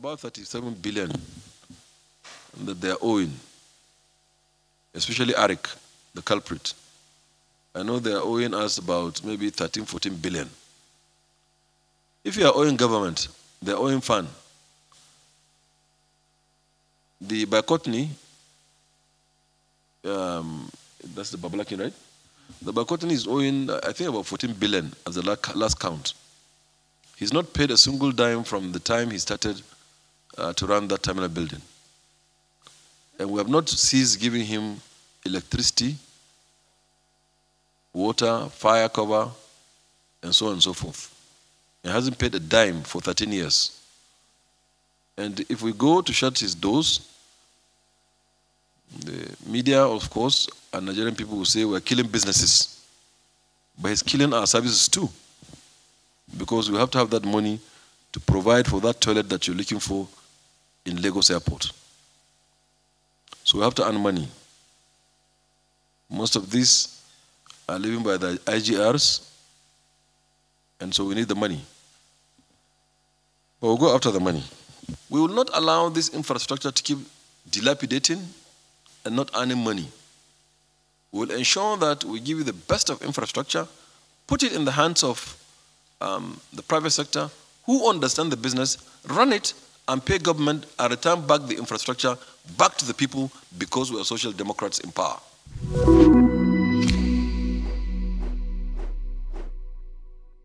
about 37 billion that they are owing, especially Arik, the culprit. I know they are owing us about maybe 13, 14 billion. If you are owing government, they are owing fund. The Bi-Courtney, um, that's the Babalaki, right? The Bi-Courtney is owing, I think, about 14 billion as the last count. He's not paid a single dime from the time he started uh, to run that terminal building. And we have not ceased giving him electricity, water, fire cover, and so on and so forth. He hasn't paid a dime for 13 years. And if we go to shut his doors, the media, of course, and Nigerian people will say we're killing businesses. But he's killing our services too because we have to have that money to provide for that toilet that you're looking for in Lagos Airport. So we have to earn money. Most of these are living by the IGRs, and so we need the money. But we'll go after the money. We will not allow this infrastructure to keep dilapidating and not earning money. We will ensure that we give you the best of infrastructure, put it in the hands of um, the private sector who understand the business, run it, and pay government and return back the infrastructure back to the people because we are social democrats in power.